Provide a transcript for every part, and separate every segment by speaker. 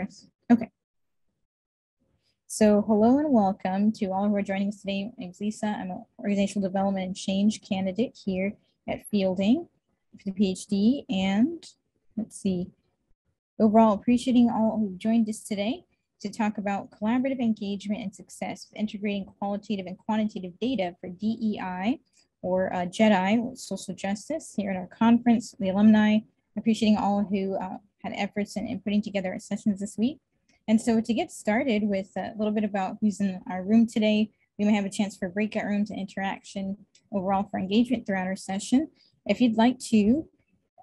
Speaker 1: Okay. So hello and welcome to all who are joining us today. My name's Lisa. I'm an organizational development and change candidate here at Fielding for the PhD. And let's see, overall appreciating all who joined us today to talk about collaborative engagement and success with integrating qualitative and quantitative data for DEI or uh, JEDI, social justice here at our conference, the alumni, appreciating all who uh, efforts in, in putting together our sessions this week. And so to get started with a little bit about who's in our room today, we may have a chance for breakout rooms and interaction overall for engagement throughout our session. If you'd like to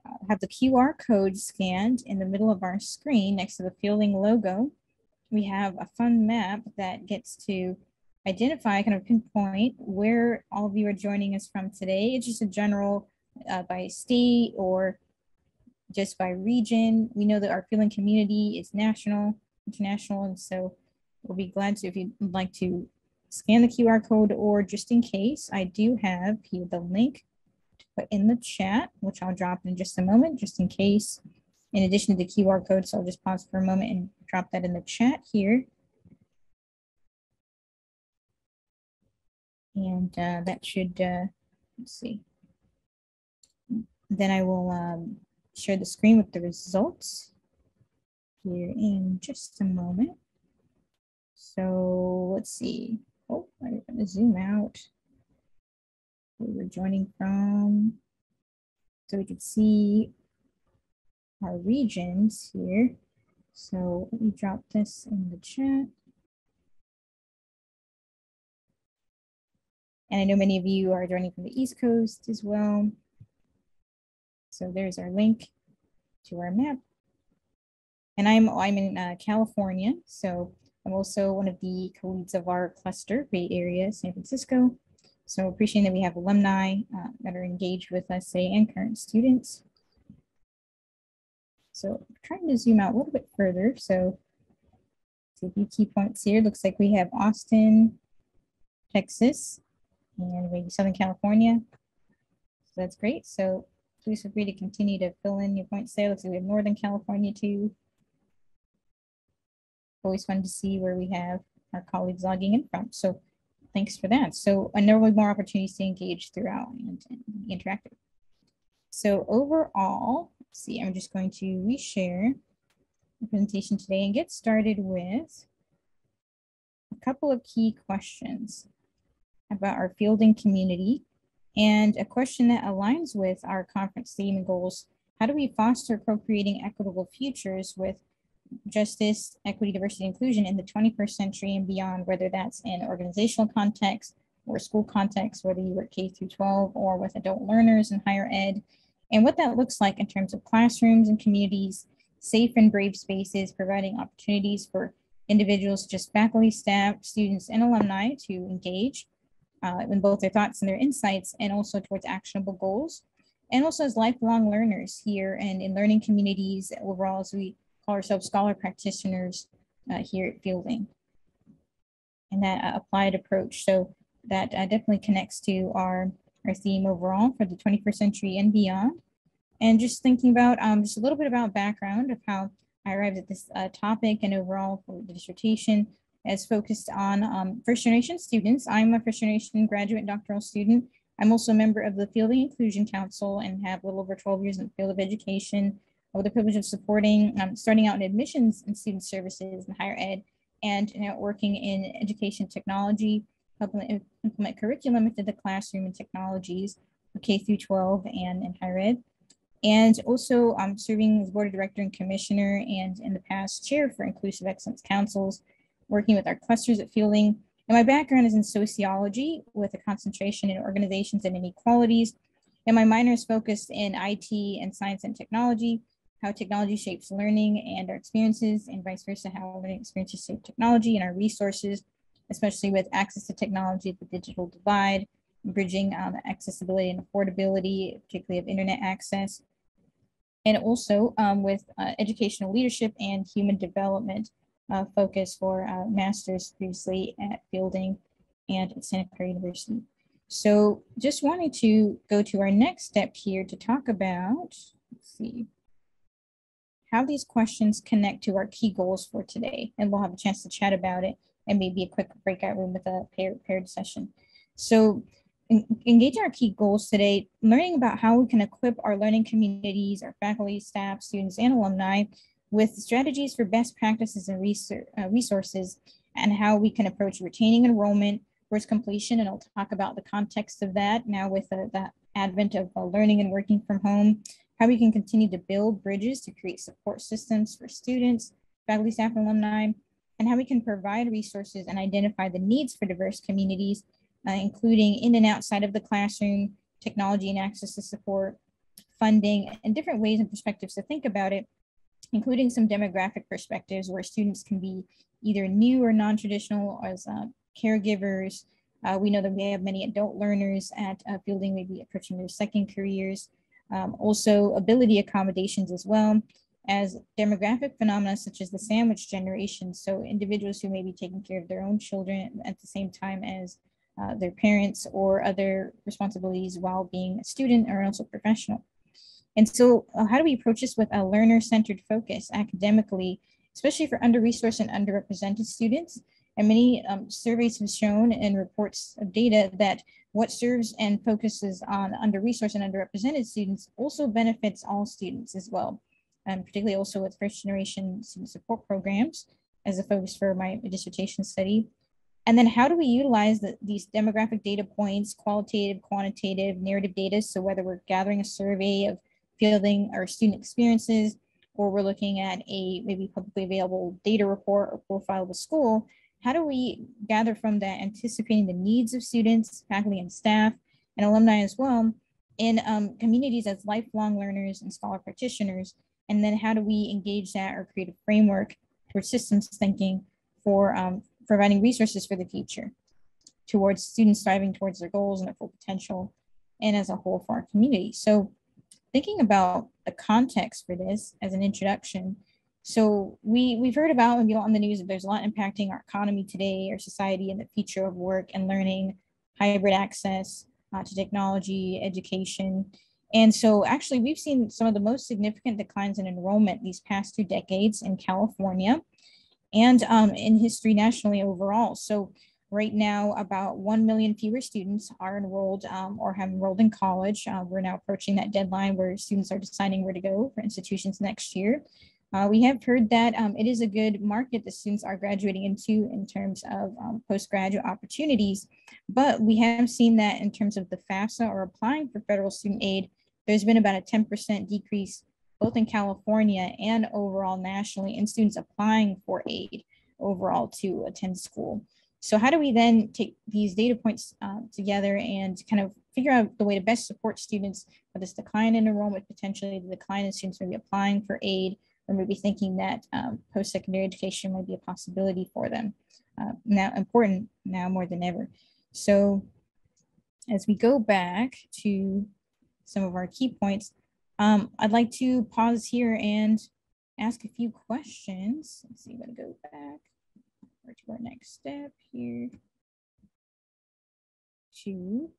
Speaker 1: uh, have the QR code scanned in the middle of our screen next to the Fielding logo, we have a fun map that gets to identify, kind of pinpoint where all of you are joining us from today. It's just a general uh, by state or just by region. We know that our Fielding community is national international. And so we'll be glad to, if you'd like to scan the QR code or just in case, I do have here the link to put in the chat, which I'll drop in just a moment, just in case, in addition to the QR code. So I'll just pause for a moment and drop that in the chat here. And uh, that should, uh, let's see. Then I will um, share the screen with the results here in just a moment. So let's see. Oh, I'm to zoom out. We're joining from. So we can see our regions here. So let me drop this in the chat. And I know many of you are joining from the East Coast as well. So there's our link to our map. And I'm, I'm in uh, California, so I'm also one of the co-leads of our cluster, Bay Area, San Francisco. So appreciating that we have alumni uh, that are engaged with us today and current students. So trying to zoom out a little bit further. So a few key points here. Looks like we have Austin, Texas, and maybe Southern California. So that's great. So please feel free to continue to fill in your points there. Looks like we have Northern California too, always fun to see where we have our colleagues logging in from. So thanks for that. So and there will be more opportunities to engage throughout and, and interactive. So overall, see, I'm just going to reshare the presentation today and get started with a couple of key questions about our fielding community and a question that aligns with our conference theme and goals. How do we foster co-creating equitable futures with justice, equity, diversity, inclusion in the 21st century and beyond, whether that's in organizational context or school context, whether you work K through 12 or with adult learners in higher ed, and what that looks like in terms of classrooms and communities, safe and brave spaces, providing opportunities for individuals, just faculty, staff, students, and alumni to engage uh, in both their thoughts and their insights, and also towards actionable goals. And also as lifelong learners here and in learning communities overall, as we call ourselves scholar practitioners uh, here at Fielding. And that uh, applied approach. So that uh, definitely connects to our, our theme overall for the 21st century and beyond. And just thinking about um, just a little bit about background of how I arrived at this uh, topic and overall for the dissertation as focused on um, first generation students. I'm a first generation graduate doctoral student. I'm also a member of the Field Fielding Inclusion Council and have a little over 12 years in the field of education with the privilege of supporting, um, starting out in admissions and student services and higher ed, and know, working in education technology, helping implement curriculum into the classroom and technologies for K through 12 and in higher ed. And also um, serving as board of director and commissioner, and in the past chair for Inclusive Excellence Councils, working with our clusters at Fielding. And my background is in sociology with a concentration in organizations and inequalities. And my minor is focused in IT and science and technology how technology shapes learning and our experiences, and vice versa, how learning experiences shape technology and our resources, especially with access to technology, the digital divide, bridging um, accessibility and affordability, particularly of internet access, and also um, with uh, educational leadership and human development uh, focus for uh, master's previously at Fielding and at Santa Clara University. So just wanted to go to our next step here to talk about, let's see, how these questions connect to our key goals for today. And we'll have a chance to chat about it and maybe a quick breakout room with a paired, paired session. So engaging our key goals today, learning about how we can equip our learning communities, our faculty, staff, students, and alumni with strategies for best practices and research, uh, resources and how we can approach retaining enrollment towards completion. And I'll talk about the context of that now with uh, the advent of uh, learning and working from home, how we can continue to build bridges to create support systems for students, faculty, staff, and alumni, and how we can provide resources and identify the needs for diverse communities uh, including in and outside of the classroom, technology and access to support, funding, and different ways and perspectives to think about it, including some demographic perspectives where students can be either new or non-traditional as uh, caregivers. Uh, we know that we have many adult learners at uh, Fielding, maybe approaching their second careers. Um, also ability accommodations as well as demographic phenomena such as the sandwich generation. So individuals who may be taking care of their own children at the same time as uh, their parents or other responsibilities while being a student or also professional. And so uh, how do we approach this with a learner-centered focus academically, especially for under-resourced and underrepresented students? And many um, surveys have shown and reports of data that what serves and focuses on under-resourced and underrepresented students also benefits all students as well, and particularly also with first generation student support programs as a focus for my dissertation study. And then how do we utilize the, these demographic data points, qualitative, quantitative, narrative data? So whether we're gathering a survey of fielding our student experiences, or we're looking at a maybe publicly available data report or profile of a school, how do we gather from that anticipating the needs of students, faculty and staff, and alumni as well, in um, communities as lifelong learners and scholar practitioners? And then how do we engage that or create a framework for systems thinking for um, providing resources for the future towards students striving towards their goals and their full potential and as a whole for our community. So thinking about the context for this as an introduction. So we, we've heard about maybe on the news that there's a lot impacting our economy today, our society and the future of work and learning, hybrid access uh, to technology, education. And so actually we've seen some of the most significant declines in enrollment these past two decades in California and um, in history nationally overall. So right now, about 1 million fewer students are enrolled um, or have enrolled in college. Uh, we're now approaching that deadline where students are deciding where to go for institutions next year. Uh, we have heard that um, it is a good market that students are graduating into in terms of um, postgraduate opportunities, but we have seen that in terms of the FAFSA or applying for federal student aid, there's been about a 10% decrease both in California and overall nationally, in students applying for aid overall to attend school. So how do we then take these data points uh, together and kind of figure out the way to best support students with this decline in enrollment, potentially the decline in students maybe applying for aid, or maybe thinking that um, post-secondary education might be a possibility for them. Uh, now important now more than ever. So as we go back to some of our key points, um, I'd like to pause here and ask a few questions. Let's see, I'm gonna go back to our next step here to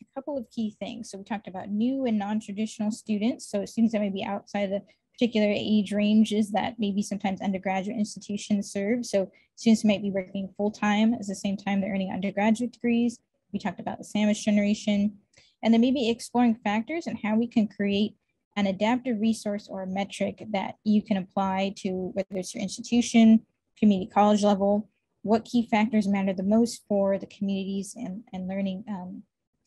Speaker 1: a couple of key things. So we talked about new and non-traditional students. So students that may be outside the particular age ranges that maybe sometimes undergraduate institutions serve. So students might be working full-time at the same time they're earning undergraduate degrees. We talked about the sandwich generation and then maybe exploring factors and how we can create an adaptive resource or metric that you can apply to whether it's your institution, community college level, what key factors matter the most for the communities and, and learning um,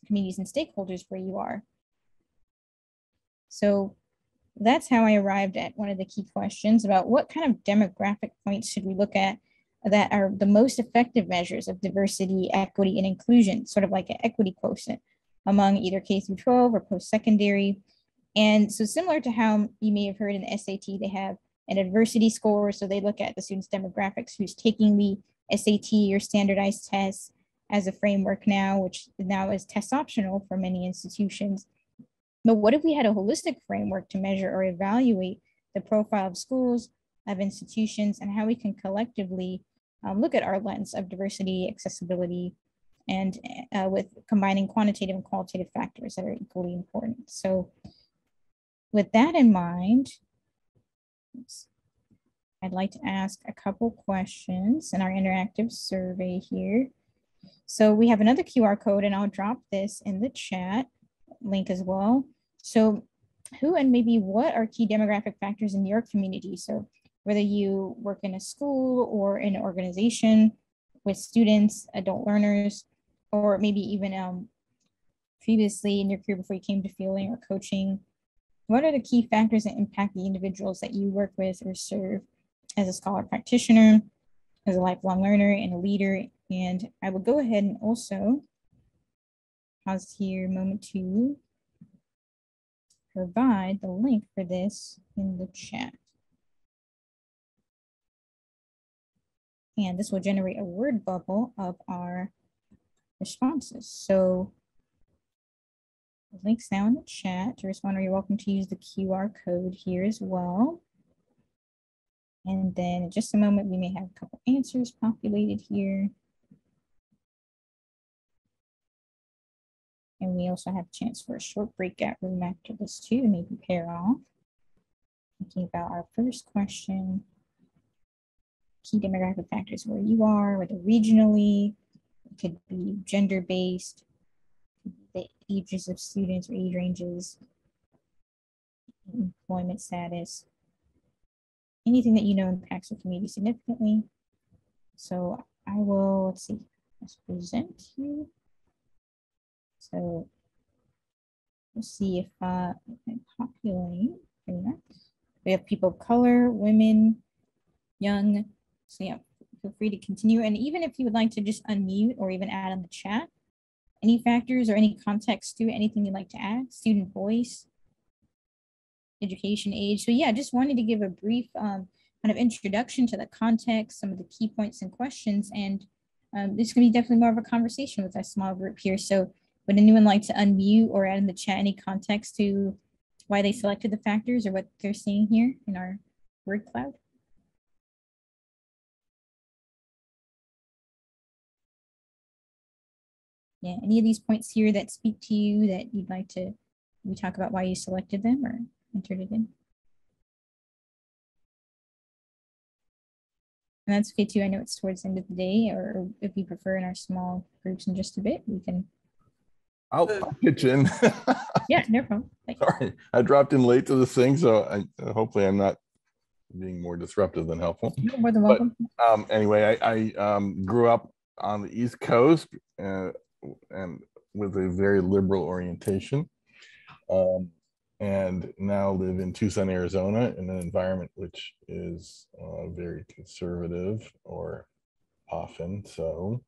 Speaker 1: communities and stakeholders where you are. So that's how I arrived at one of the key questions about what kind of demographic points should we look at that are the most effective measures of diversity, equity, and inclusion, sort of like an equity quotient among either K through 12 or post-secondary. And so similar to how you may have heard in the SAT, they have an adversity score. So they look at the student's demographics, who's taking the SAT or standardized tests as a framework now, which now is test optional for many institutions. But what if we had a holistic framework to measure or evaluate the profile of schools, of institutions, and how we can collectively um, look at our lens of diversity, accessibility, and uh, with combining quantitative and qualitative factors that are equally important. So with that in mind, I'd like to ask a couple questions in our interactive survey here. So we have another QR code and I'll drop this in the chat link as well. So who and maybe what are key demographic factors in your community? So whether you work in a school or an organization with students, adult learners, or maybe even um, previously in your career before you came to fielding or coaching, what are the key factors that impact the individuals that you work with or serve as a scholar practitioner, as a lifelong learner and a leader? And I will go ahead and also pause here a moment to provide the link for this in the chat. And this will generate a word bubble of our responses. So link's now in the chat. To respond, you're welcome to use the QR code here as well. And then in just a moment, we may have a couple answers populated here. And we also have a chance for a short breakout room after this too, to maybe pair off. Thinking about our first question, key demographic factors where you are, whether regionally, it could be gender-based, ages of students or age ranges, employment status, anything that you know impacts the community significantly. So I will, let's see, let's present here. So let's see if uh, I populate. We have people of color, women, young. So yeah, feel free to continue. And even if you would like to just unmute or even add in the chat, any factors or any context to anything you'd like to add, student voice, education age. So yeah, just wanted to give a brief um, kind of introduction to the context, some of the key points and questions, and um, this is gonna be definitely more of a conversation with our small group here. So would anyone like to unmute or add in the chat any context to why they selected the factors or what they're seeing here in our word cloud? Yeah, any of these points here that speak to you that you'd like to we talk about why you selected them or entered it in? And that's okay too. I know it's towards the end of the day, or if you prefer in our small groups in just a bit, we can
Speaker 2: I'll, I'll pitch in.
Speaker 1: yeah, no problem.
Speaker 2: Thanks. Sorry, I dropped in late to this thing, so I, hopefully I'm not being more disruptive than helpful.
Speaker 1: You're more than welcome.
Speaker 2: But, um, anyway, I, I um, grew up on the East Coast uh, and with a very liberal orientation, um, and now live in Tucson, Arizona, in an environment which is uh, very conservative, or often so.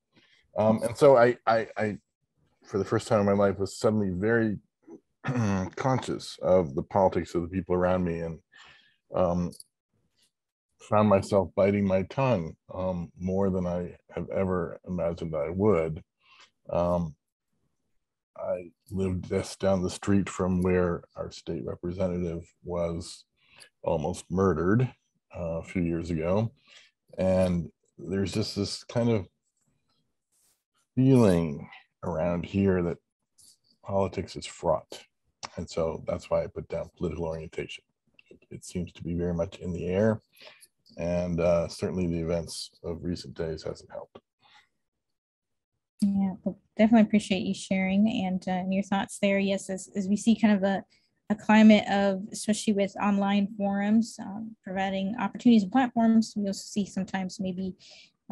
Speaker 2: Um, and so I, I, I for the first time in my life was suddenly very conscious of the politics of the people around me and um, found myself biting my tongue um, more than I have ever imagined I would. Um, I lived just down the street from where our state representative was almost murdered uh, a few years ago. And there's just this kind of feeling around here that politics is fraught. And so that's why I put down political orientation. It, seems to be very much in the air. And uh, certainly the events of recent days hasn't helped.
Speaker 1: Yeah, well, definitely appreciate you sharing and, uh, your thoughts there. Yes, as, as we see kind of a, a climate of, especially with online forums, um, providing opportunities and platforms, we also see sometimes maybe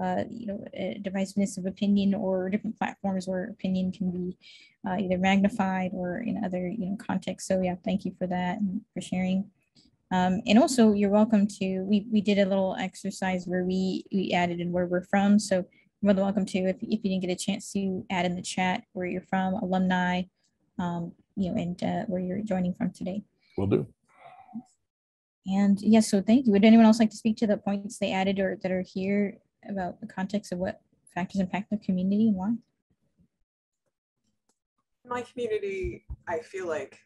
Speaker 1: uh, you know, divisiveness of opinion or different platforms where opinion can be uh, either magnified or in other, you know, contexts. So yeah, thank you for that and for sharing. Um, and also you're welcome to, we, we did a little exercise where we, we added in where we're from. So more than welcome to, if, if you didn't get a chance to add in the chat where you're from, alumni, um, you know, and uh, where you're joining from today.
Speaker 2: Will do.
Speaker 1: And yes, so thank you. Would anyone else like to speak to the points they added or that are here about the context of what factors impact the community and why?
Speaker 3: My community, I feel like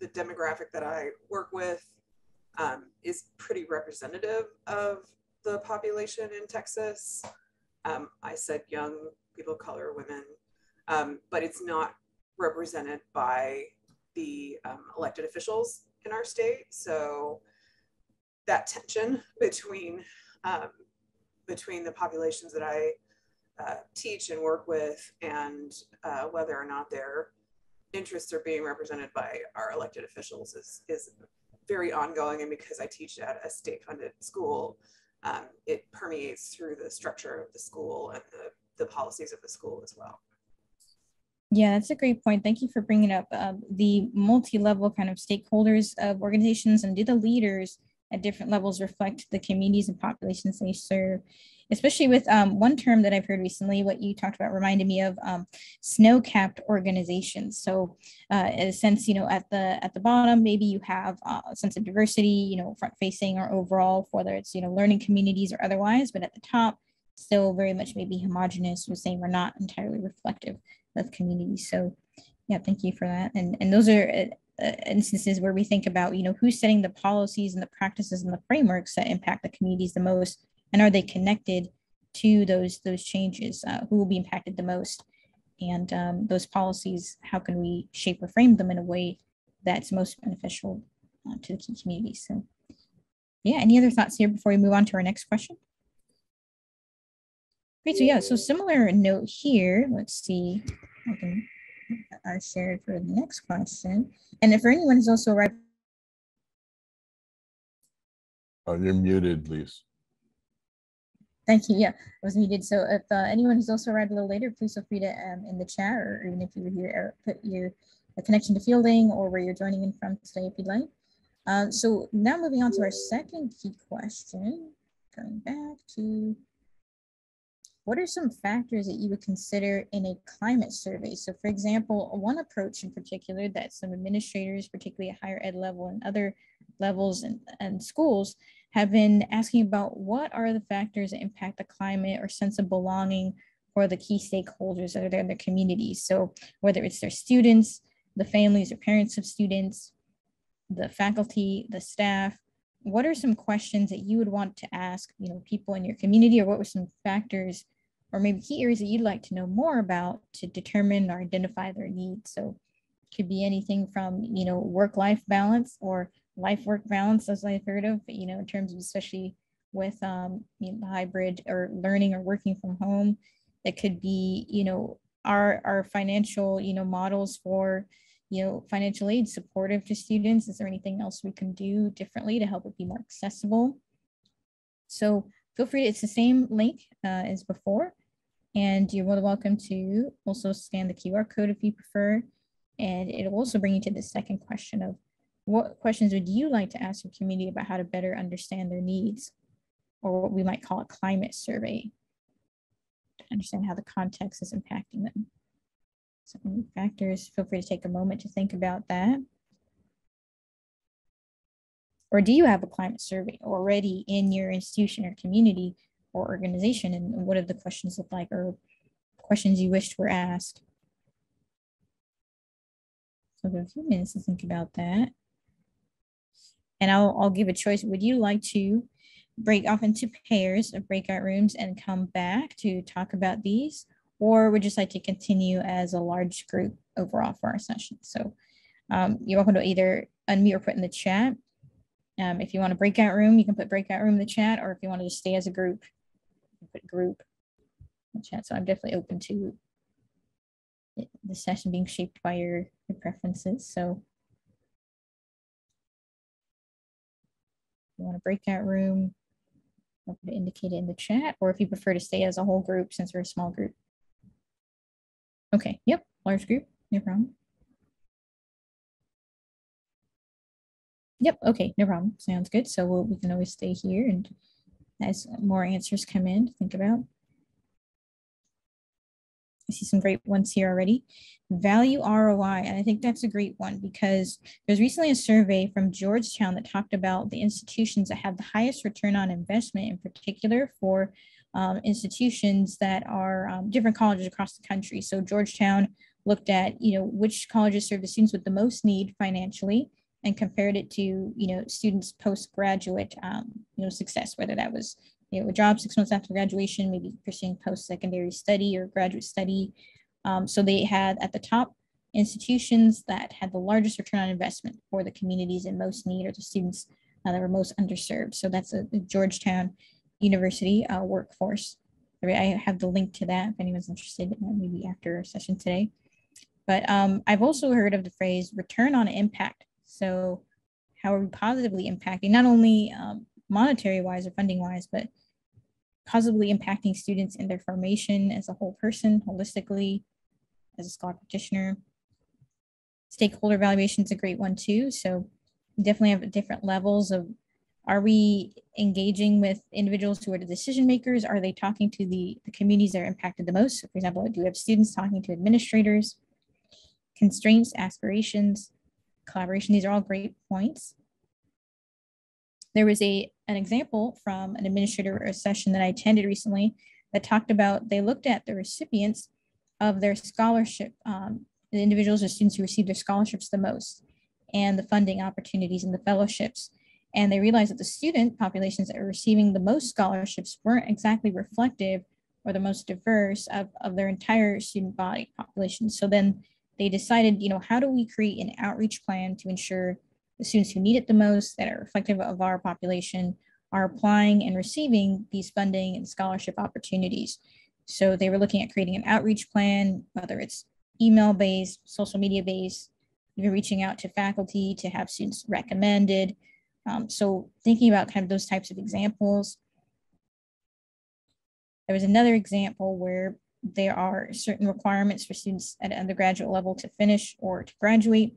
Speaker 3: the demographic that I work with um, is pretty representative of the population in Texas. Um, I said young people of color, women, um, but it's not represented by the um, elected officials in our state. So that tension between um, between the populations that I uh, teach and work with and uh, whether or not their interests are being represented by our elected officials is, is very ongoing. And because I teach at a state funded school, um, it permeates through the structure of the school and the, the policies of the school as well.
Speaker 1: Yeah, that's a great point. Thank you for bringing up uh, the multi-level kind of stakeholders of organizations and do the leaders at different levels reflect the communities and populations they serve especially with um, one term that I've heard recently, what you talked about reminded me of um, snow-capped organizations. So uh, in a sense, you know, at the at the bottom, maybe you have uh, a sense of diversity, you know, front-facing or overall, whether it's, you know, learning communities or otherwise, but at the top, still very much maybe homogenous, was saying we're not entirely reflective of communities. So yeah, thank you for that. And, and those are uh, instances where we think about, you know, who's setting the policies and the practices and the frameworks that impact the communities the most and are they connected to those those changes uh, who will be impacted the most and um, those policies how can we shape or frame them in a way that's most beneficial uh, to the key communities? so yeah any other thoughts here before we move on to our next question great so yeah so similar note here let's see i can i shared for the next question and if for anyone is also arrived
Speaker 2: oh you're muted Lise.
Speaker 1: Thank you. Yeah, it was muted. So if uh, anyone who's also arrived a little later, please feel free to um, in the chat or even if you were here, uh, put your connection to fielding or where you're joining in from today if you'd like. Um, so now moving on to our second key question, going back to what are some factors that you would consider in a climate survey? So for example, one approach in particular that some administrators, particularly at higher ed level and other levels and, and schools have been asking about what are the factors that impact the climate or sense of belonging for the key stakeholders that are there in their communities. So whether it's their students, the families or parents of students, the faculty, the staff, what are some questions that you would want to ask, you know, people in your community or what were some factors or maybe key areas that you'd like to know more about to determine or identify their needs. So it could be anything from, you know, work-life balance or life work balance as I've heard of, you know, in terms of especially with um, you know, hybrid or learning or working from home. It could be, you know, our our financial, you know, models for, you know, financial aid supportive to students. Is there anything else we can do differently to help it be more accessible? So feel free, it's the same link uh, as before. And you're more than welcome to also scan the QR code if you prefer. And it'll also bring you to the second question of what questions would you like to ask your community about how to better understand their needs or what we might call a climate survey to understand how the context is impacting them? So factors, feel free to take a moment to think about that. Or do you have a climate survey already in your institution or community or organization? And what do the questions look like or questions you wished were asked? So a few minutes to think about that and I'll, I'll give a choice. Would you like to break off into pairs of breakout rooms and come back to talk about these? Or would you just like to continue as a large group overall for our session? So um, you're welcome to either unmute or put in the chat. Um, if you want a breakout room, you can put breakout room in the chat, or if you want to just stay as a group, put group in the chat. So I'm definitely open to the session being shaped by your, your preferences. So you want a breakout room, I'll it in the chat, or if you prefer to stay as a whole group since we're a small group. Okay, yep, large group, no problem. Yep, okay, no problem. Sounds good. So we'll, we can always stay here and as more answers come in think about. I see some great ones here already. Value ROI. And I think that's a great one because there's recently a survey from Georgetown that talked about the institutions that have the highest return on investment, in particular for um, institutions that are um, different colleges across the country. So Georgetown looked at, you know, which colleges serve the students with the most need financially and compared it to, you know, students postgraduate, um, you know, success, whether that was you know, a job six months after graduation, maybe pursuing post-secondary study or graduate study. Um, so they had at the top institutions that had the largest return on investment for the communities in most need or the students uh, that were most underserved. So that's a, a Georgetown University uh, workforce. I have the link to that if anyone's interested, maybe after our session today. But um, I've also heard of the phrase return on impact. So how are we positively impacting not only um, monetary wise or funding wise, but positively impacting students in their formation as a whole person, holistically, as a scholar practitioner. Stakeholder evaluation is a great one too. So definitely have different levels of are we engaging with individuals who are the decision makers? Are they talking to the, the communities that are impacted the most? So for example, do we have students talking to administrators? Constraints, aspirations, collaboration, these are all great points. There was a an example from an administrator session that I attended recently that talked about they looked at the recipients of their scholarship, um, the individuals or students who received their scholarships the most, and the funding opportunities and the fellowships. And they realized that the student populations that were receiving the most scholarships weren't exactly reflective or the most diverse of, of their entire student body population. So then they decided, you know, how do we create an outreach plan to ensure the students who need it the most, that are reflective of our population, are applying and receiving these funding and scholarship opportunities. So they were looking at creating an outreach plan, whether it's email based, social media based, even reaching out to faculty to have students recommended. Um, so thinking about kind of those types of examples. There was another example where there are certain requirements for students at undergraduate level to finish or to graduate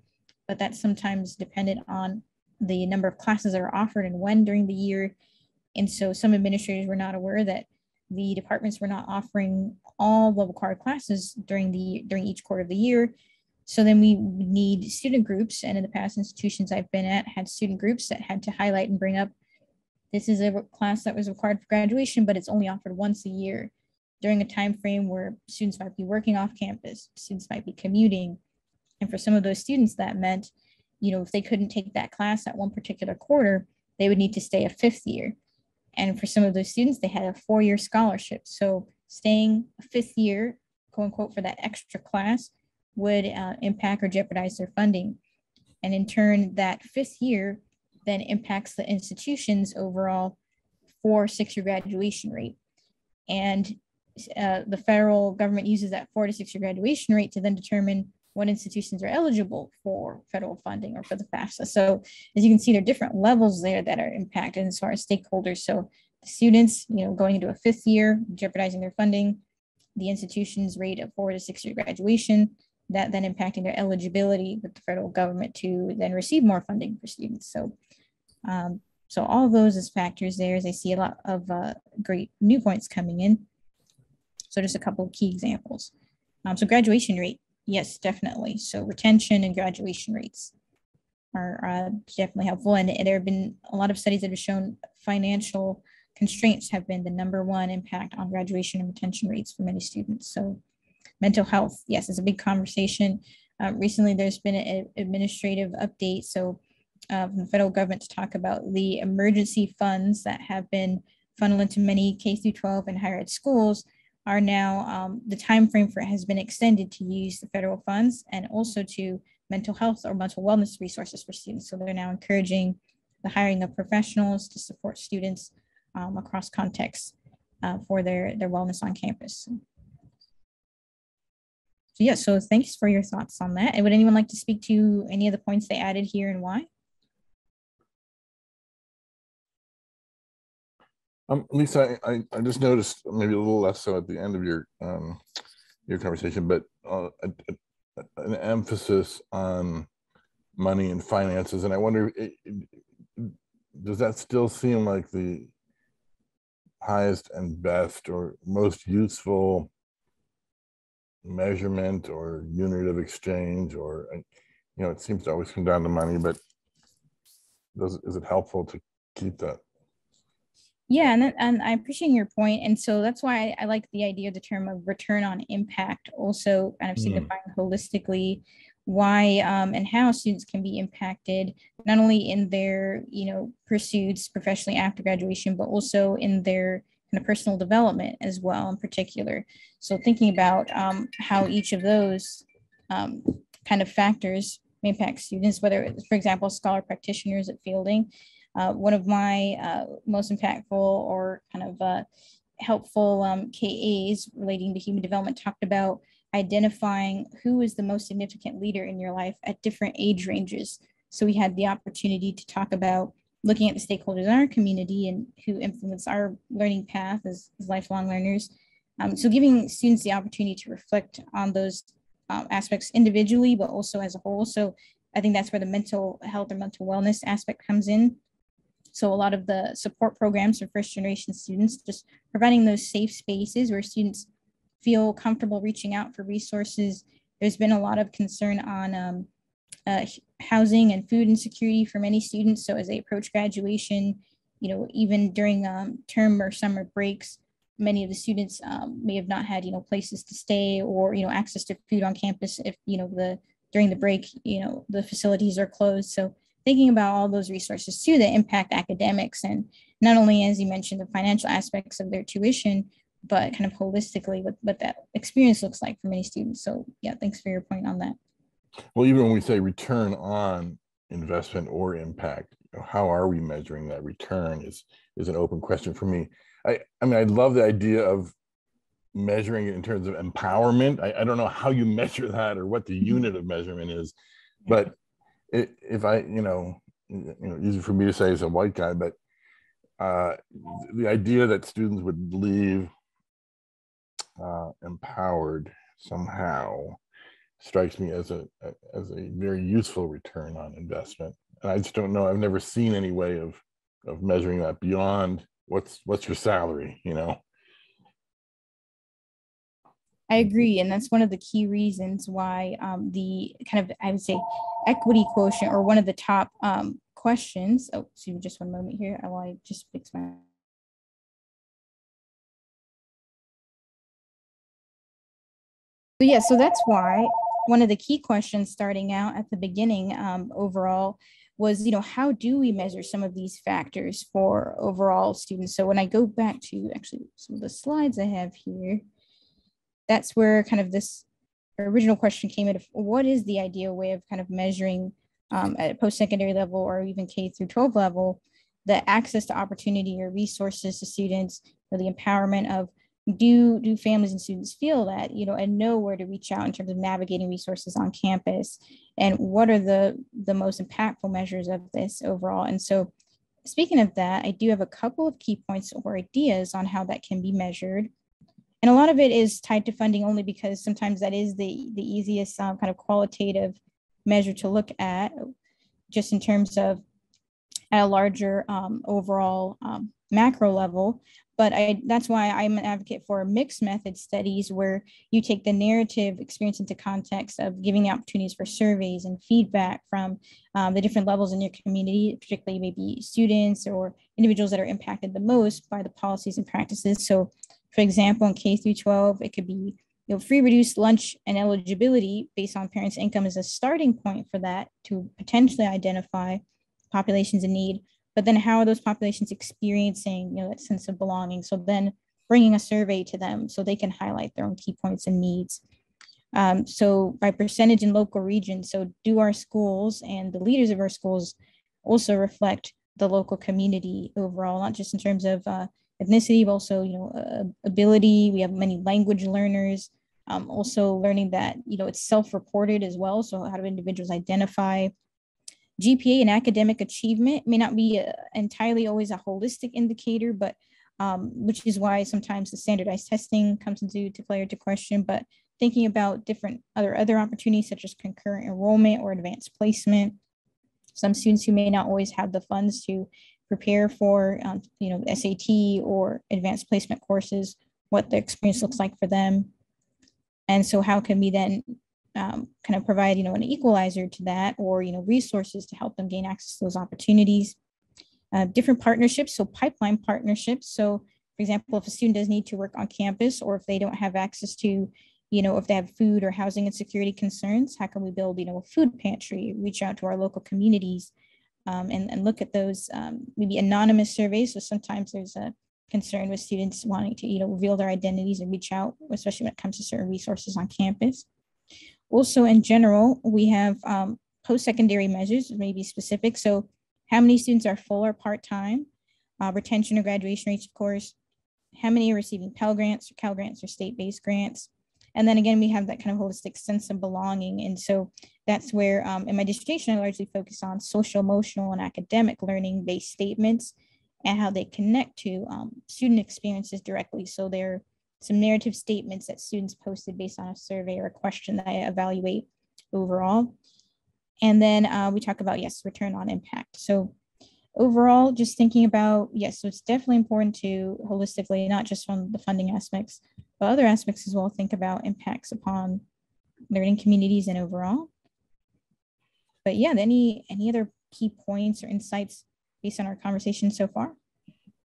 Speaker 1: but that's sometimes dependent on the number of classes that are offered and when during the year. And so some administrators were not aware that the departments were not offering all the required classes during the during each quarter of the year. So then we need student groups, and in the past institutions I've been at had student groups that had to highlight and bring up this is a class that was required for graduation, but it's only offered once a year during a time frame where students might be working off campus, students might be commuting, and for some of those students, that meant, you know, if they couldn't take that class at one particular quarter, they would need to stay a fifth year. And for some of those students, they had a four year scholarship. So staying a fifth year, quote unquote, for that extra class would uh, impact or jeopardize their funding. And in turn, that fifth year then impacts the institution's overall four six year graduation rate. And uh, the federal government uses that four to six year graduation rate to then determine what institutions are eligible for federal funding or for the FAFSA. So as you can see, there are different levels there that are impacted as far as stakeholders. So students, you know, going into a fifth year, jeopardizing their funding, the institution's rate of four to six year graduation, that then impacting their eligibility with the federal government to then receive more funding for students. So, um, so all those as factors there as I see a lot of uh, great new points coming in. So just a couple of key examples. Um, so graduation rate, Yes, definitely. So retention and graduation rates are uh, definitely helpful. And there have been a lot of studies that have shown financial constraints have been the number one impact on graduation and retention rates for many students. So mental health, yes, is a big conversation. Uh, recently, there's been an administrative update. So uh, from the federal government to talk about the emergency funds that have been funneled into many K through 12 and higher ed schools are now um, the time frame for it has been extended to use the federal funds and also to mental health or mental wellness resources for students. So they're now encouraging the hiring of professionals to support students um, across contexts uh, for their, their wellness on campus. So yeah, so thanks for your thoughts on that. And would anyone like to speak to any of the points they added here and why?
Speaker 2: Um, Lisa, I, I, I just noticed maybe a little less so at the end of your um, your conversation, but uh, a, a, an emphasis on money and finances, and I wonder, it, it, does that still seem like the highest and best or most useful measurement or unit of exchange, or you know, it seems to always come down to money, but does is it helpful to keep that?
Speaker 1: Yeah, and, that, and I appreciate your point. And so that's why I, I, like the idea of the term of return on impact, also kind of mm. signifying holistically why um, and how students can be impacted, not only in their, you know, pursuits professionally after graduation, but also in their kind of personal development as well in particular. So thinking about um, how each of those um, kind of factors may impact students, whether it's, for example, scholar practitioners at Fielding. Uh, one of my uh, most impactful or kind of uh, helpful um, KAs relating to human development talked about identifying who is the most significant leader in your life at different age ranges. So we had the opportunity to talk about looking at the stakeholders in our community and who influence our learning path as, as lifelong learners. Um, so giving students the opportunity to reflect on those um, aspects individually, but also as a whole. So I think that's where the mental health or mental wellness aspect comes in. So a lot of the support programs for first generation students, just providing those safe spaces where students feel comfortable reaching out for resources. There's been a lot of concern on um, uh, housing and food insecurity for many students. So as they approach graduation, you know, even during um, term or summer breaks, many of the students um, may have not had, you know, places to stay or, you know, access to food on campus if, you know, the during the break, you know, the facilities are closed. So thinking about all those resources too that impact academics and not only, as you mentioned, the financial aspects of their tuition, but kind of holistically what, what that experience looks like for many students. So yeah, thanks for your point on that.
Speaker 2: Well, even when we say return on investment or impact, you know, how are we measuring that return is is an open question for me. I, I mean, I love the idea of measuring it in terms of empowerment. I, I don't know how you measure that or what the mm-hmm. unit of measurement is, but if I, you know, you know, easy for me to say as a white guy, but uh, the idea that students would leave uh, empowered somehow strikes me as a as a very useful return on investment. And I just don't know. I've never seen any way of of measuring that beyond what's what's your salary. You know.
Speaker 1: I agree, and that's one of the key reasons why um, the kind of I would say equity quotient or one of the top um, questions. Oh, excuse me, just one moment here. I want to just fix my So yeah, so that's why one of the key questions starting out at the beginning um, overall was, you know, how do we measure some of these factors for overall students? So when I go back to actually some of the slides I have here, that's where kind of this original question came in. Of what is the ideal way of kind of measuring um, at post-secondary level or even K through 12 level, the access to opportunity or resources to students, or the empowerment of do do families and students feel that you know and know where to reach out in terms of navigating resources on campus and what are the the most impactful measures of this overall and so speaking of that i do have a couple of key points or ideas on how that can be measured and a lot of it is tied to funding only because sometimes that is the the easiest um, kind of qualitative measure to look at just in terms of at a larger um, overall um, macro level but I that's why I'm an advocate for mixed method studies where you take the narrative experience into context of giving the opportunities for surveys and feedback from um, the different levels in your community, particularly maybe students or individuals that are impacted the most by the policies and practices. So, for example, in K through 12, it could be you know, free reduced lunch and eligibility based on parents' income is a starting point for that to potentially identify populations in need. But then how are those populations experiencing you know that sense of belonging? So then bringing a survey to them so they can highlight their own key points and needs. Um, so by percentage in local regions so do our schools and the leaders of our schools also reflect the local community overall not just in terms of uh, ethnicity but also you know uh, ability we have many language learners um, also learning that you know it's self-reported as well so how do individuals identify GPA and academic achievement may not be a, entirely always a holistic indicator, but um, which is why sometimes the standardized testing comes into to play or to question. But thinking about different other other opportunities such as concurrent enrollment or advanced placement. Some students who may not always have the funds to prepare for, um, you know, SAT or advanced placement courses, what the experience looks like for them. And so how can we then um, kind of provide, you know, an equalizer to that or, you know, resources to help them gain access to those opportunities. Uh, different partnerships, so pipeline partnerships. So for example, if a student does need to work on campus or if they don't have access to, you know, if they have food or housing and security concerns, how can we build, you know, a food pantry, reach out to our local communities um, and, and look at those um, maybe anonymous surveys. So sometimes there's a concern with students wanting to, you know, reveal their identities and reach out, especially when it comes to certain resources on campus Also, in general, we have um, post-secondary measures, maybe specific. So how many students are full or part-time, uh, retention or graduation rates, of course, how many are receiving Pell Grants or Cal Grants or state-based grants. And then again, we have that kind of holistic sense of belonging. And so that's where um, in my dissertation, I largely focus on social, emotional, and academic learning based statements and how they connect to um, student experiences directly. So there are some narrative statements that students posted based on a survey or a question that I evaluate overall. And then uh, we talk about, yes, return on impact. So overall, just thinking about, yes, so it's definitely important to holistically, not just from the funding aspects, but other aspects as well, think about impacts upon learning communities and overall. But yeah, any any other key points or insights based on our conversation so far?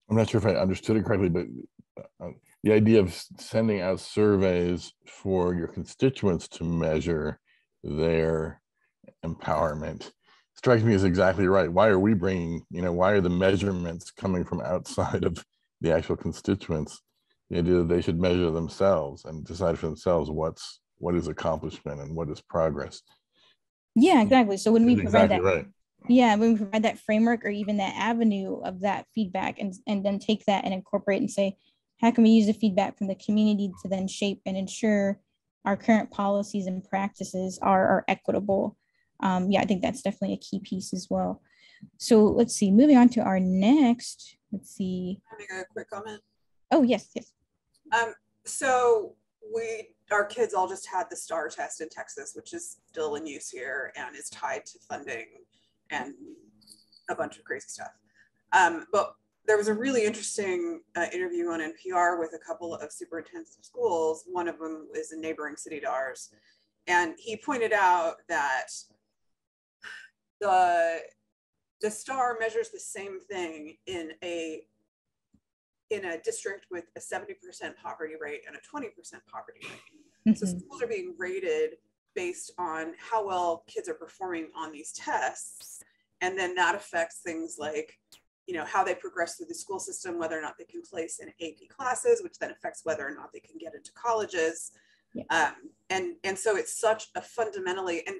Speaker 2: I'm not sure if I understood it correctly, but uh, the idea of sending out surveys for your constituents to measure their empowerment strikes me as exactly right. Why are we bringing, you know, why are the measurements coming from outside of the actual constituents? The idea that they should measure themselves and decide for themselves what's what is accomplishment and what is progress.
Speaker 1: Yeah, exactly. So when we provide
Speaker 2: exactly
Speaker 1: that,
Speaker 2: right.
Speaker 1: yeah, when we provide that framework or even that avenue of that feedback and, and then take that and incorporate and say, how can we use the feedback from the community to then shape and ensure our current policies and practices are, are equitable? Um, yeah, I think that's definitely a key piece as well. So let's see, moving on to our next, let's see.
Speaker 3: Can I make a quick comment?
Speaker 1: Oh, yes, yes.
Speaker 3: Um, so we, our kids all just had the STAAR test in Texas, which is still in use here and is tied to funding and a bunch of crazy stuff. Um, but there was a really interesting uh, interview on NPR with a couple of superintendents of schools. One of them is a neighboring city to ours. And he pointed out that the, the STAAR measures the same thing in a in a district with a 70% poverty rate and a 20% poverty rate. So
Speaker 1: Mhm.
Speaker 3: schools are being rated based on how well kids are performing on these tests. And then that affects things like, you know, how they progress through the school system, whether or not they can place in AP classes, which then affects whether or not they can get into colleges.
Speaker 1: Yeah.
Speaker 3: Um, and, and so it's such a fundamentally, and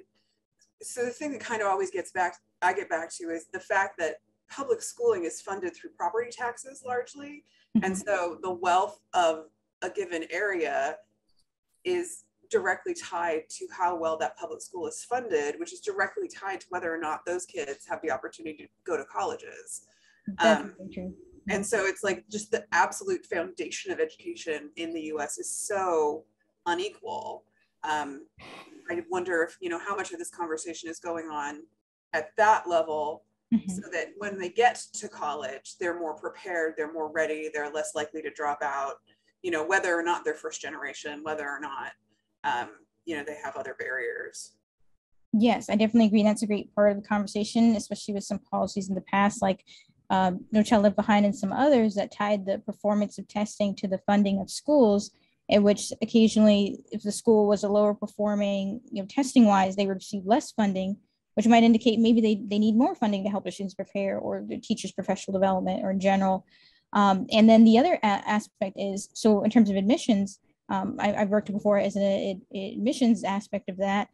Speaker 3: so the thing that kind of always gets back, I get back to is the fact that public schooling is funded through property taxes largely. And
Speaker 1: Mhm.
Speaker 3: so the wealth of a given area is directly tied to how well that public school is funded, which is directly tied to whether or not those kids have the opportunity to go to colleges.
Speaker 1: True.
Speaker 3: And so it's like just the absolute foundation of education in the US is so unequal. Um, I wonder if, you know, how much of this conversation is going on at that level
Speaker 1: Mhm.
Speaker 3: so that when they get to college, they're more prepared, they're more ready, they're less likely to drop out, you know, whether or not they're first generation, whether or not, um, you know, they have other barriers.
Speaker 1: Yes, I definitely agree. That's a great part of the conversation, especially with some policies in the past, like um, No Child Left Behind and some others that tied the performance of testing to the funding of schools, in which occasionally, if the school was a lower performing, you know, testing wise, they would receive less funding, which might indicate maybe they, they need more funding to help their students prepare or the teachers' professional development or in general. Um, and then the other a- aspect is so in terms of admissions, um, I, I've worked before as an ad- admissions aspect of that.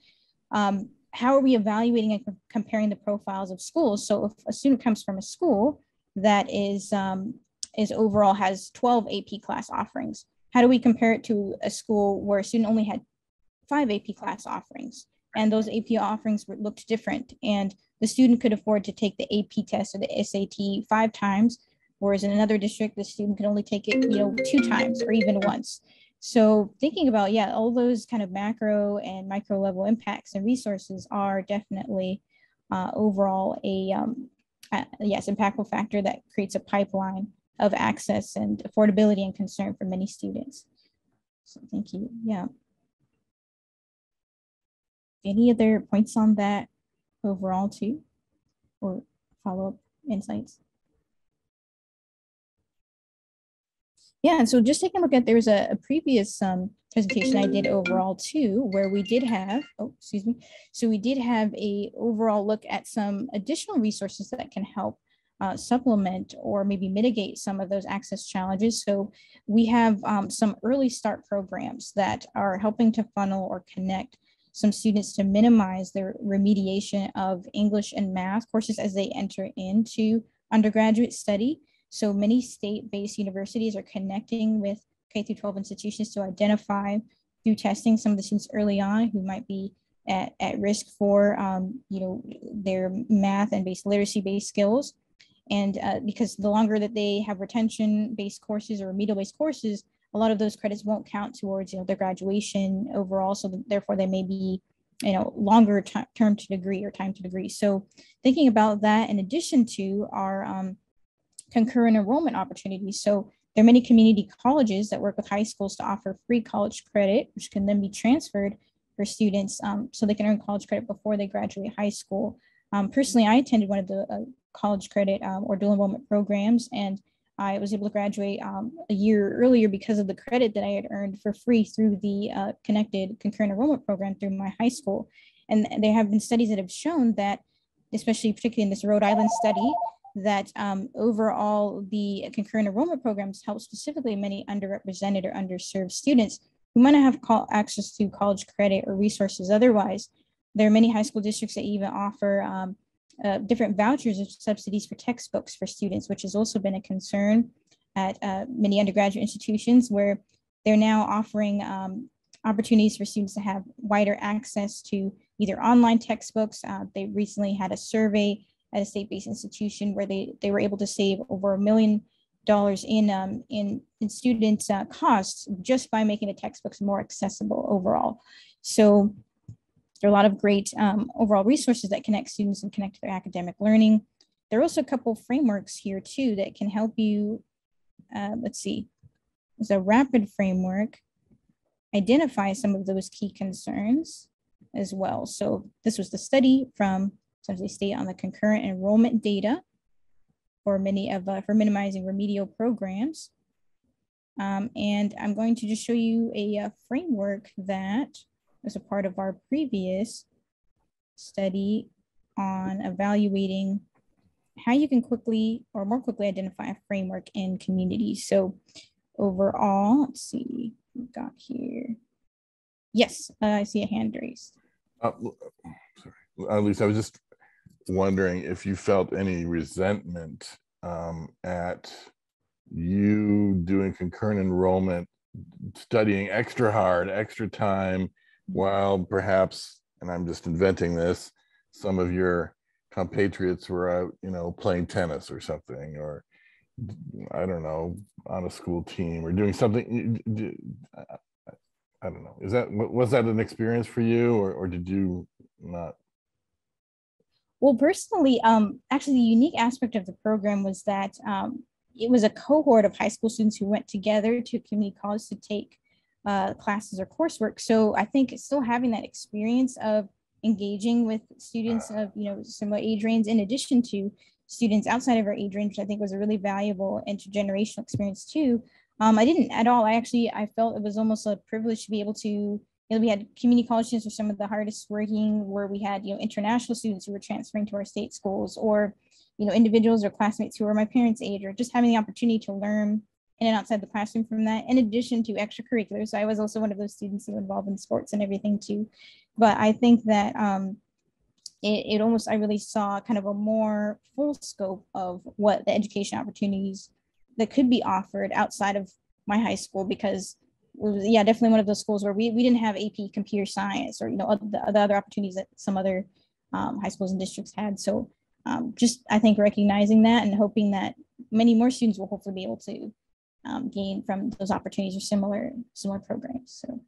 Speaker 1: Um, how are we evaluating and com- comparing the profiles of schools? So if a student comes from a school that is um, is overall has 12 AP class offerings, how do we compare it to a school where a student only had five AP class offerings and those AP offerings were, looked different and the student could afford to take the AP test or the SAT five times, whereas in another district the student could only take it you know two times or even once. So thinking about, yeah, all those kind of macro and micro level impacts and resources are definitely uh, overall a, um, uh, yes, impactful factor that creates a pipeline of access and affordability and concern for many students. So thank you. Yeah. Any other points on that overall too? Or follow-up insights? Yeah, so just taking a look at, there was a, a previous um, presentation I did overall too, where we did have, oh, excuse me. So we did have a overall look at some additional resources that can help uh, supplement or maybe mitigate some of those access challenges. So we have um, some early start programs that are helping to funnel or connect some students to minimize their remediation of English and math courses as they enter into undergraduate study. So many state-based universities are connecting with K through 12 institutions to identify through testing some of the students early on who might be at, at risk for um, you know their math and basic literacy based skills and uh, because the longer that they have retention based courses or remedial based courses a lot of those credits won't count towards you know their graduation overall so therefore they may be you know longer t- term to degree or time to degree so thinking about that in addition to our um, concurrent enrollment opportunities so there are many community colleges that work with high schools to offer free college credit which can then be transferred for students um, so they can earn college credit before they graduate high school. Um, personally, I attended one of the uh, college credit um, or dual enrollment programs, and I was able to graduate um, a year earlier because of the credit that I had earned for free through the uh, connected concurrent enrollment program through my high school. And there have been studies that have shown that, especially particularly in this Rhode Island study, that um, overall the concurrent enrollment programs help specifically many underrepresented or underserved students who might not have call, access to college credit or resources otherwise. There are many high school districts that even offer um, uh, different vouchers or subsidies for textbooks for students, which has also been a concern at uh, many undergraduate institutions where they're now offering um, opportunities for students to have wider access to either online textbooks. Uh, they recently had a survey at a state-based institution where they, they were able to save over a million dollars in um, in, in students uh, costs just by making the textbooks more accessible overall. So there are a lot of great um, overall resources that connect students and connect to their academic learning. There are also a couple frameworks here too that can help you. Uh, let's see, there's a rapid framework identify some of those key concerns as well. So this was the study from Jose State on the concurrent enrollment data for many of uh, for minimizing remedial programs. Um, and I'm going to just show you a, a uh, framework that was a part of our previous study on evaluating how you can quickly or more quickly identify a framework in communities. So overall, let's see, we got here. Yes, uh, I see a hand raised. Uh,
Speaker 2: sorry. At least I was just wondering if you felt any resentment um, at you doing concurrent enrollment, studying extra hard, extra time, while perhaps, and I'm just inventing this, some of your compatriots were out, you know, playing tennis or something, or I don't know, on a school team or doing something. I don't know. Is that was that an experience for you, or or did you not
Speaker 1: well, personally, um, actually, the unique aspect of the program was that um, it was a cohort of high school students who went together to community college to take uh, classes or coursework. So I think still having that experience of engaging with students of you know similar age range, in addition to students outside of our age range, I think was a really valuable intergenerational experience too. Um, I didn't at all. I actually I felt it was almost a privilege to be able to you know, we had community college students were some of the hardest working where we had, you know, international students who were transferring to our state schools or, you know, individuals or classmates who were my parents' age or just having the opportunity to learn in and outside the classroom from that, in addition to extracurriculars. So I was also one of those students who involved in sports and everything too. But I think that um, it, it almost, I really saw kind of a more full scope of what the education opportunities that could be offered outside of my high school because was, yeah, definitely one of those schools where we, we didn't have AP computer science or, you know, the, the other opportunities that some other um, high schools and districts had. So um, just, I think, recognizing that and hoping that many more students will hopefully be able to um, gain from those opportunities or similar, similar programs. So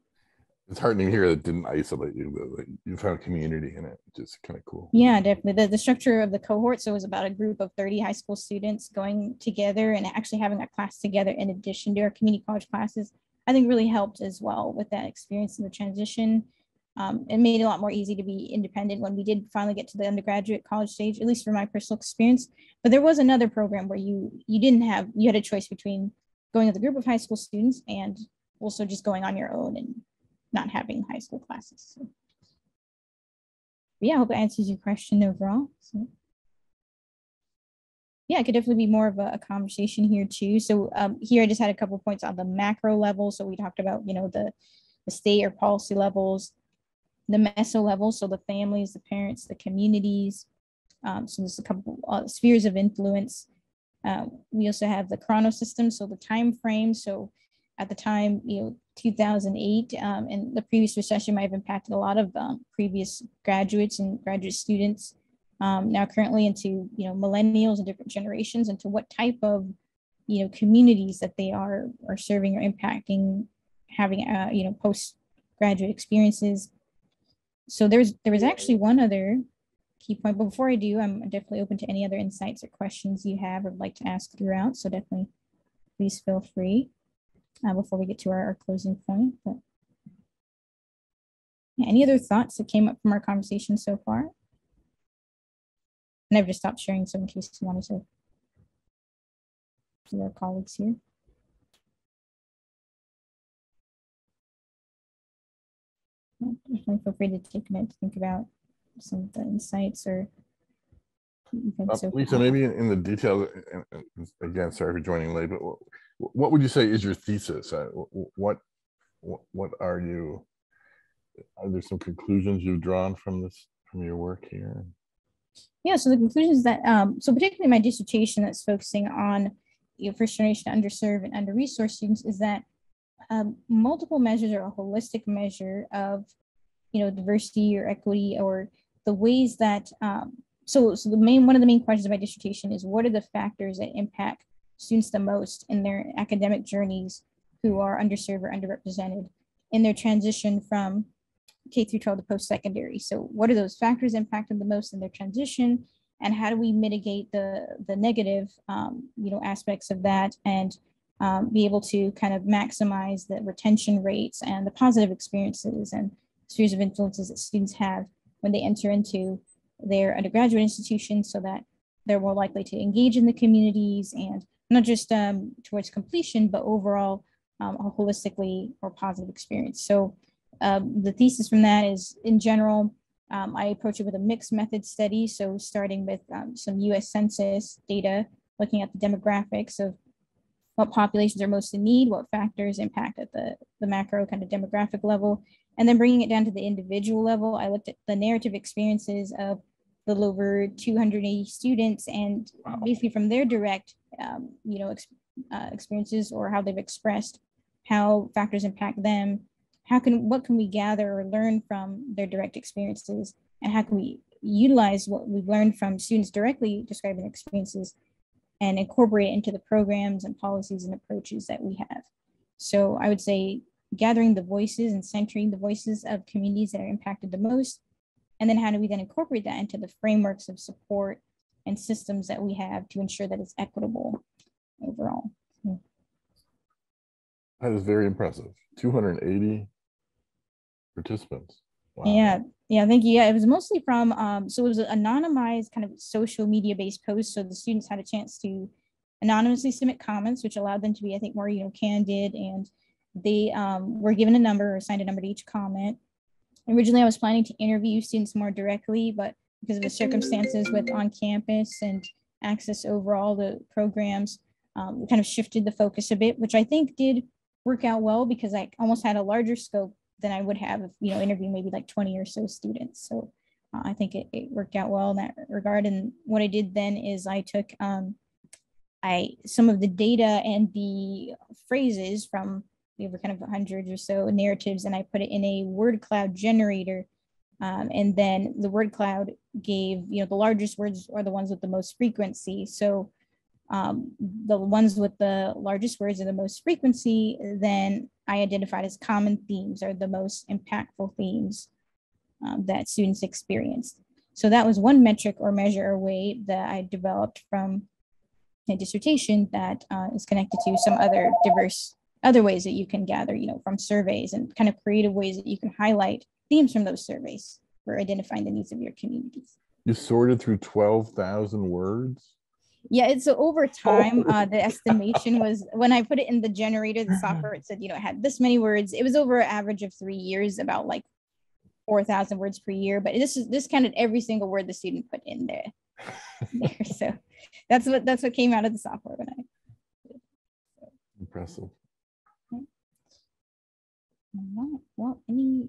Speaker 2: it's heartening to hear that didn't isolate you, but like you found community in it, which is kind of cool.
Speaker 1: Yeah, definitely. The, the structure of the cohort, so it was about a group of 30 high school students going together and actually having a class together in addition to our community college classes I think really helped as well with that experience in the transition. Um, it made it a lot more easy to be independent when we did finally get to the undergraduate college stage, at least for my personal experience. But there was another program where you you didn't have you had a choice between going with a group of high school students and also just going on your own and not having high school classes. So, yeah, I hope it answers your question overall. So yeah, it could definitely be more of a, a conversation here too. So um, here I just had a couple points on the macro level. So we talked about, you know, the, the state or policy levels. the meso level, so the families, the parents, the communities. Um, so there's a couple uh, spheres of influence. Uh, we also have the chrono system, so the time frame. So at the time, you know, 2008 um, and the previous recession might have impacted a lot of um, previous graduates and graduate students. Um, now currently into you know millennials and different generations, into what type of you know communities that they are are serving or impacting, having uh, you know postgraduate experiences. So there's there was actually one other key point, but before I do, I'm definitely open to any other insights or questions you have or would like to ask throughout. So definitely, please feel free uh, before we get to our, our closing point. But yeah, any other thoughts that came up from our conversation so far? And I've just stopped sharing, so in case you wanted to to our colleagues here. Definitely feel free to take a minute to think about some of the insights or
Speaker 2: Uh,
Speaker 1: so
Speaker 2: Lisa, maybe in in the details, again, sorry for joining late, but wh- what would you say is your thesis? Uh, wh- wh- What, what, what are you? Are there some conclusions you've drawn from this, from your work here?
Speaker 1: Yeah, so the conclusion is that, um, so particularly my dissertation that's focusing on you know, first generation underserved and under-resourced students is that um, multiple measures are a holistic measure of, you know, diversity or equity or the ways that, um, so, so the main, one of the main questions of my dissertation is what are the factors that impact students the most in their academic journeys who are underserved or underrepresented in their transition from K through 12 to post-secondary. So what are those factors impacting the most in their transition? And how do we mitigate the, the negative, um, you know, aspects of that and um, be able to kind of maximize the retention rates and the positive experiences and spheres of influences that students have when they enter into their undergraduate institutions so that they're more likely to engage in the communities and not just um, towards completion, but overall um, a holistically or positive experience. So um, the thesis from that is in general, um, I approach it with a mixed method study. So starting with um, some US Census data, looking at the demographics of what populations are most in need, what factors impact at the, the macro kind of demographic level, and then bringing it down to the individual level. I looked at the narrative experiences of a little over 280 students and
Speaker 2: Wow.
Speaker 1: basically from their direct, um, you know, ex- uh, experiences or how they've expressed how factors impact them how can what can we gather or learn from their direct experiences and how can we utilize what we've learned from students directly describing their experiences and incorporate it into the programs and policies and approaches that we have so i would say gathering the voices and centering the voices of communities that are impacted the most and then how do we then incorporate that into the frameworks of support and systems that we have to ensure that it's equitable overall
Speaker 2: That is very impressive. Two hundred and eighty participants. Wow.
Speaker 1: Yeah, yeah, thank you. Yeah, it was mostly from um, so it was an anonymized kind of social media based post. So the students had a chance to anonymously submit comments, which allowed them to be, I think, more you know candid, and they um, were given a number or assigned a number to each comment. Originally, I was planning to interview students more directly, but because of the circumstances with on campus and access overall the programs, um, we kind of shifted the focus a bit, which I think did work out well because I almost had a larger scope than I would have if, you know, interview maybe like 20 or so students. So uh, I think it, it worked out well in that regard. And what I did then is I took um, I some of the data and the phrases from we were kind of hundreds or so narratives and I put it in a word cloud generator. Um, and then the word cloud gave, you know, the largest words are the ones with the most frequency. So um, the ones with the largest words and the most frequency, then I identified as common themes or the most impactful themes um, that students experienced. So that was one metric or measure or way that I developed from a dissertation that uh, is connected to some other diverse other ways that you can gather, you know, from surveys and kind of creative ways that you can highlight themes from those surveys for identifying the needs of your communities.
Speaker 2: You sorted through twelve thousand words?
Speaker 1: Yeah, it's so over time,
Speaker 2: Oh.
Speaker 1: uh, the estimation was when I put it in the generator, the software, it said, you know, it had this many words. It was over an average of three years, about like 4,000 words per year. But this is this counted every single word the student put in there. there. So that's what that's what came out of the software when I.
Speaker 2: Impressive.
Speaker 1: All right. Well, any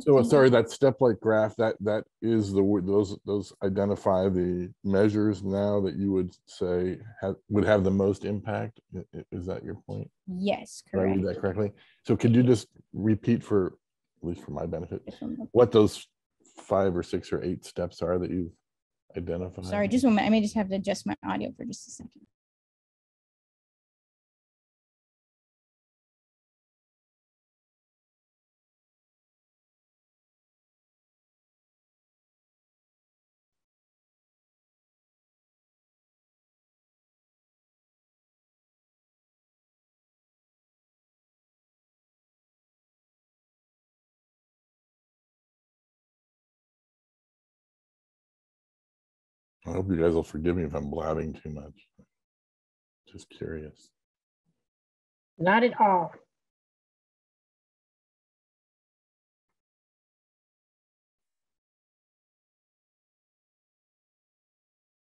Speaker 2: So
Speaker 1: 19.
Speaker 2: sorry, that step-like graph, that, that is the, word those, those identify the measures now that you would say have, would have the most impact? I- i- Is that your point?
Speaker 1: Yes,
Speaker 2: Did I read that correctly? So could you just repeat for, at least for my benefit, what those five or six or eight steps are that you've identified?
Speaker 1: Sorry, just one minute. I may just have to adjust my audio for just a second.
Speaker 2: I hope you guys will forgive me if I'm blabbing too much. Just curious.
Speaker 4: Not at all.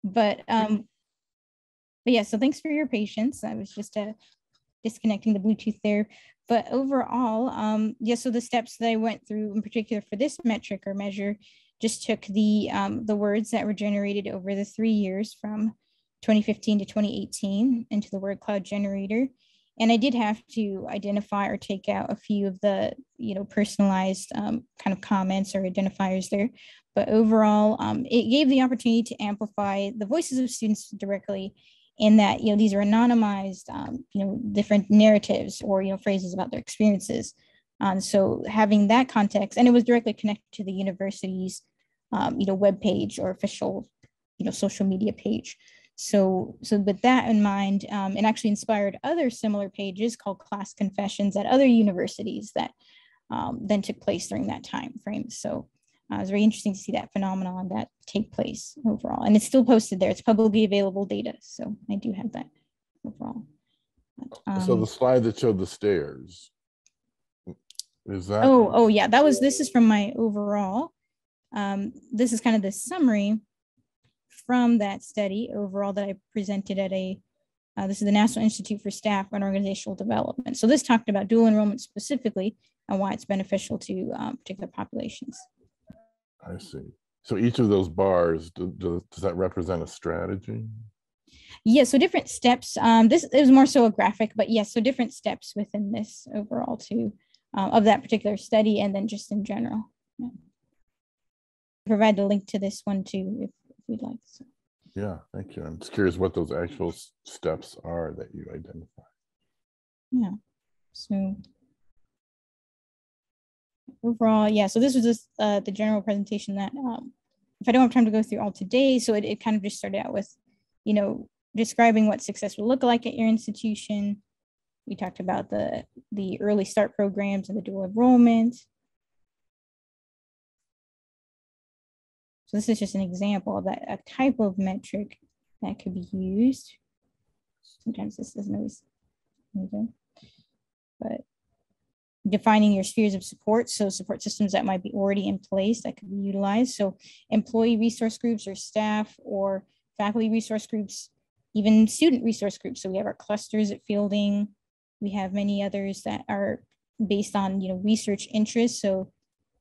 Speaker 1: But um, but yeah, so thanks for your patience. I was just uh disconnecting the Bluetooth there. But overall, um, yeah, so the steps that I went through in particular for this metric or measure just took the um, the words that were generated over the three years from 2015 to 2018 into the word cloud generator. And I did have to identify or take out a few of the, you know, personalized um, kind of comments or identifiers there. But overall, um, it gave the opportunity to amplify the voices of students directly in that, you know, these are anonymized, um, you know, different narratives or, you know, phrases about their experiences. Um, so having that context, and it was directly connected to the university's, um, you know, webpage or official, you know, social media page. So, so with that in mind, um, it actually inspired other similar pages called class confessions at other universities that um, then took place during that time frame. So uh, was very interesting to see that phenomenon that take place overall, and it's still posted there. It's publicly available data, so I do have that overall. But,
Speaker 2: So
Speaker 1: um,
Speaker 2: the slide that showed the stairs. Is that?
Speaker 1: Oh, oh yeah, that was, this is from my overall. Um, this is kind of the summary from that study overall that I presented at a, uh, this is the National Institute for Staff and Organizational Development. So this talked about dual enrollment specifically and why it's beneficial to um, particular populations.
Speaker 2: I see. So each of those bars, do- do- does that represent a strategy?
Speaker 1: Yeah, so different steps. Um, this is more so a graphic, but yes, so different steps within this overall too, uh, of that particular study and then just in general. Yeah. Provide the link to this one too, if if we'd like. So.
Speaker 2: Yeah, thank you. I'm just curious what those actual steps are that you identify.
Speaker 1: Yeah, so overall, yeah, so this was just uh, the general presentation that um, if I don't have time to go through all today, so it, it kind of just started out with, you know, describing what success will look like at your institution. We talked about the the early start programs and the dual enrollment. So this is just an example of that a type of metric that could be used. Sometimes this doesn't always. okay but defining your spheres of support so support systems that might be already in place that could be utilized so employee resource groups or staff or faculty resource groups even student resource groups so we have our clusters at fielding we have many others that are based on you know research interests. So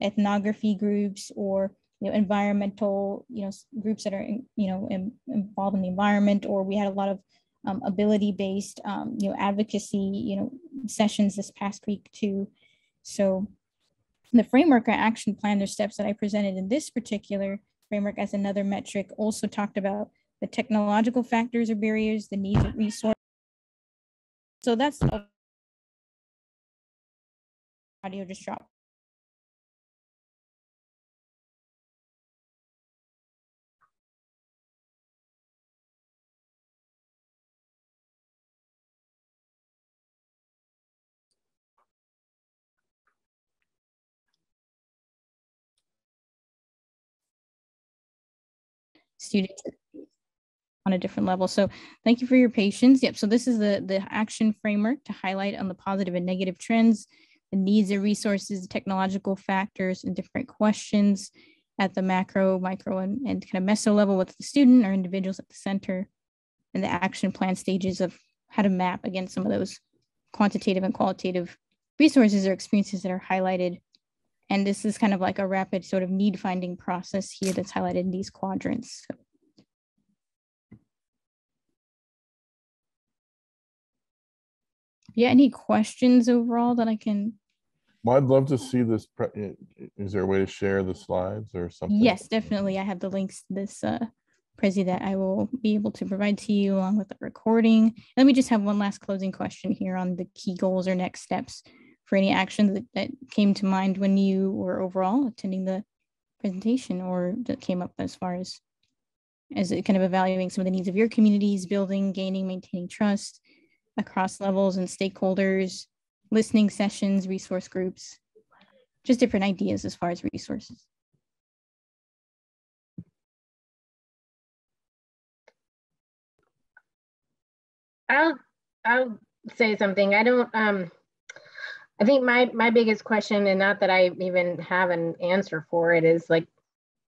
Speaker 1: ethnography groups or you know environmental you know groups that are you know in- involved in the environment or we had a lot of um, ability based um, you know advocacy you know sessions this past week too. So the framework or action plan there's steps that i presented in this particular framework as another metric also talked about the technological factors or barriers the needs of resource so that's audio just dropped. Students on a different level. So thank you for your patience. Yep. So this is the, the action framework to highlight on the positive and negative trends, the needs and resources, technological factors, and different questions at the macro, micro, and, and kind of meso level with the student or individuals at the center, and the action plan stages of how to map against some of those quantitative and qualitative resources or experiences that are highlighted And this is kind of like a rapid sort of need finding process here that's highlighted in these quadrants. So Yeah, any questions overall that I can?
Speaker 2: Well, I'd love to see this. pre- Is there a way to share the slides or something?
Speaker 1: Yes, definitely. I have the links to this uh Prezi that I will be able to provide to you along with the recording. Let me just have one last closing question here on the key goals or next steps for any actions that, that came to mind when you were overall attending the presentation or that came up as far as as kind of evaluating some of the needs of your communities, building, gaining, maintaining trust across levels and stakeholders, listening sessions, resource groups, just different ideas as far as resources.
Speaker 4: I'll I'll say something. I don't um I think my my biggest question and not that I even have an answer for it is like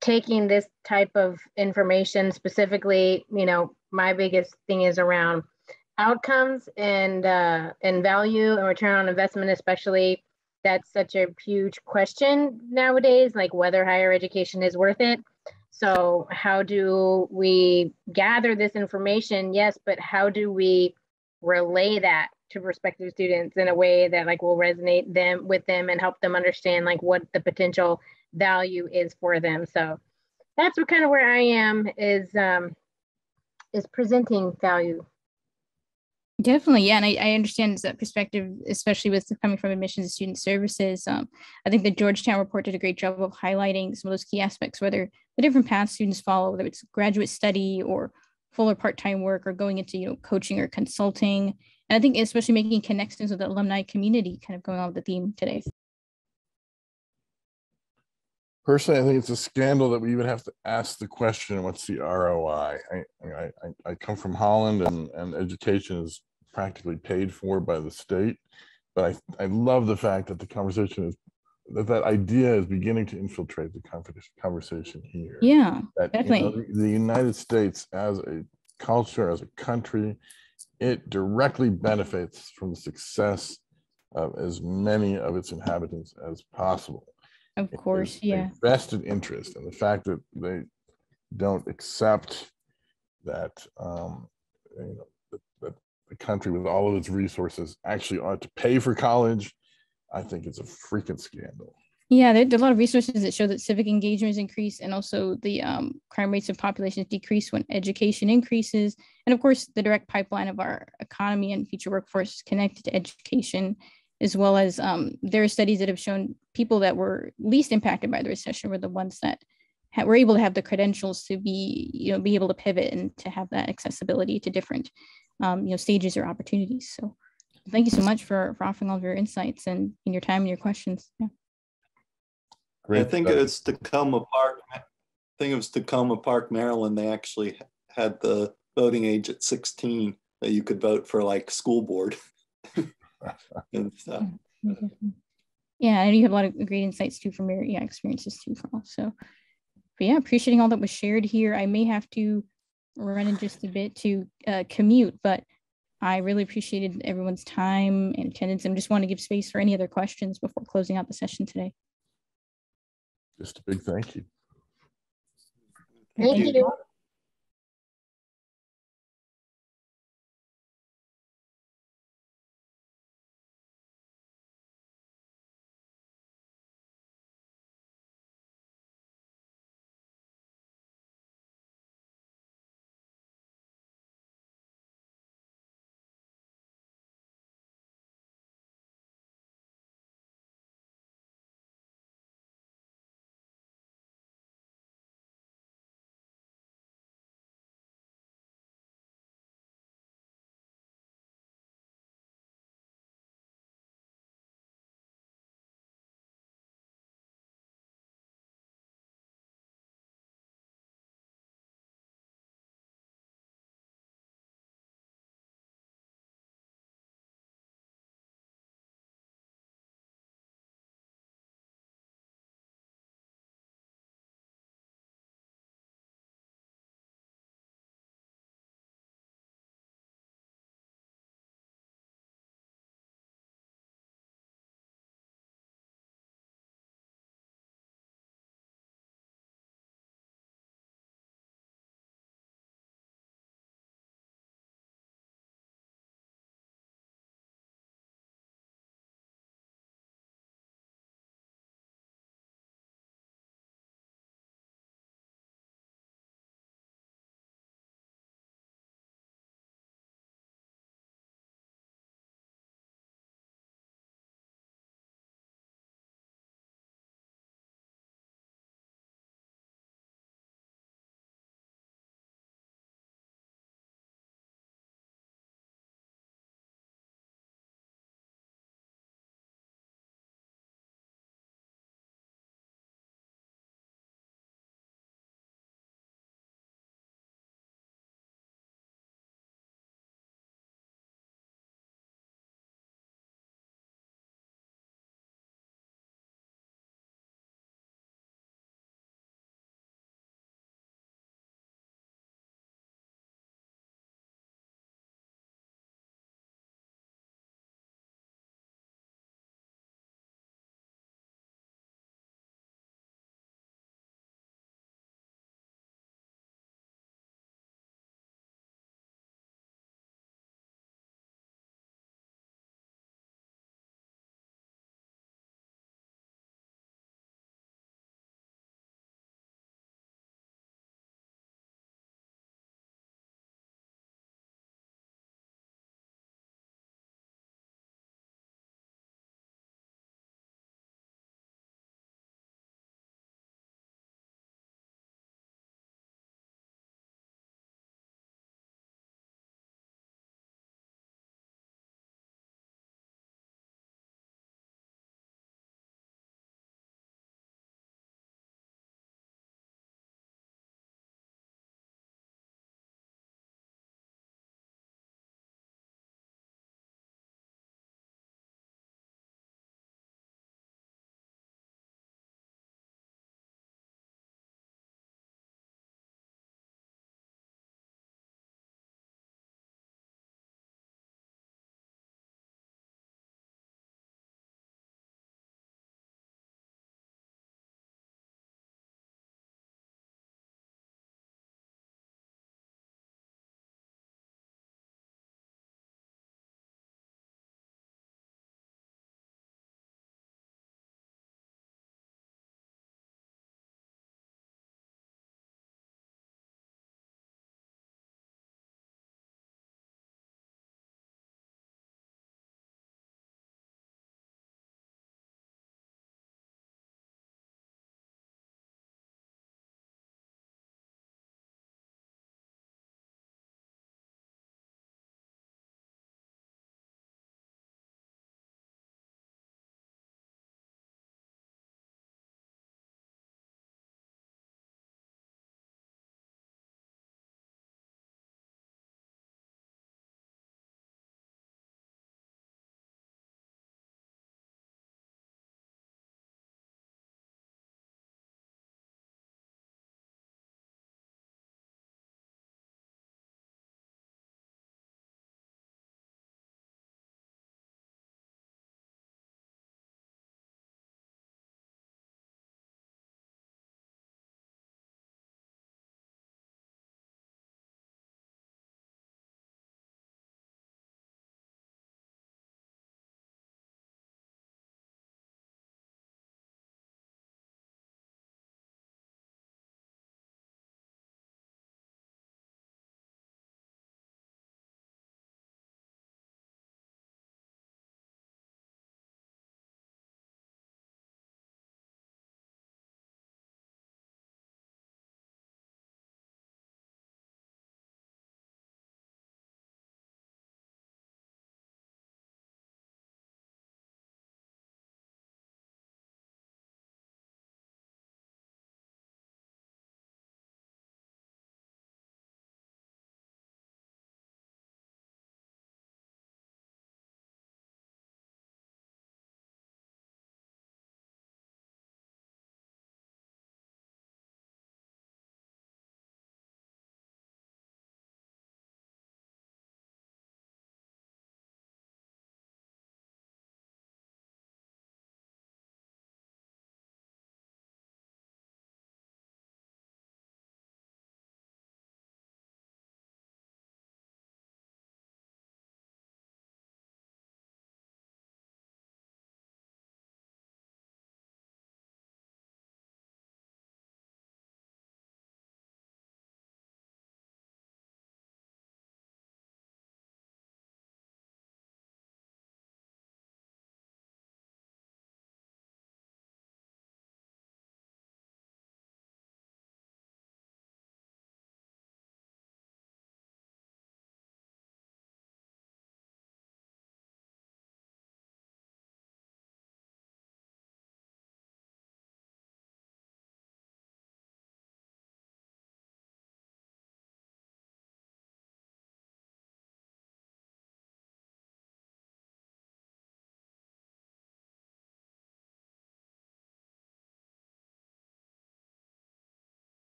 Speaker 4: taking this type of information specifically, you know, my biggest thing is around outcomes and uh and value and return on investment especially that's such a huge question nowadays like whether higher education is worth it so how do we gather this information? Yes, but how do we relay that to prospective students in a way that like will resonate them with them and help them understand like what the potential value is for them. So that's what kind of where I am is um is presenting value.
Speaker 1: Definitely, yeah, and I, I understand that perspective, especially with coming from admissions and student services. Um, I think the Georgetown report did a great job of highlighting some of those key aspects, whether the different paths students follow, whether it's graduate study or full or part-time work or going into you know coaching or consulting. And I think especially making connections with the alumni community, kind of going on with the theme today.
Speaker 2: Personally, I think it's a scandal that we even have to ask the question, what's the ROI? I, I, I, come from Holland and, and education is practically paid for by the state. But I, I love the fact that the conversation is, that that idea is beginning to infiltrate the conversation, conversation here.
Speaker 1: Yeah,
Speaker 2: that, you know,
Speaker 1: definitely.
Speaker 2: the United States as a culture, as a country, it directly benefits from the success of as many of its inhabitants as possible.
Speaker 1: Of course,
Speaker 2: is
Speaker 1: yeah.
Speaker 2: Vested interest and the fact that they don't accept that, um, you know, that, that the country with all of its resources actually ought to pay for college. I think it's a freaking scandal.
Speaker 1: Yeah, there, there are a lot of resources that show that civic engagements increased and also the um, crime rates of populations decrease when education increases. And of course, the direct pipeline of our economy and future workforce is connected to education, as well as um, there are studies that have shown people that were least impacted by the recession were the ones that ha- were able to have the credentials to be, you know, be able to pivot and to have that accessibility to different, um, you know, stages or opportunities. So thank you so much for, for offering all of your insights and, and your time and your questions. Yeah.
Speaker 5: I
Speaker 2: Great
Speaker 5: think
Speaker 2: study.
Speaker 5: it's Takoma Park. I think it was Takoma Park, Maryland. They actually had the voting age at 16 that you could vote for like school board and stuff.
Speaker 1: Yeah, I know you have a lot of great insights too from your yeah, experiences too, Carl. So, but yeah, appreciating all that was shared here. I may have to run in just a bit to uh, commute, but I really appreciated everyone's time and attendance and just want to give space for any other questions before closing out the session today.
Speaker 2: Just a big thank you.
Speaker 4: Thank
Speaker 1: Thank
Speaker 4: you.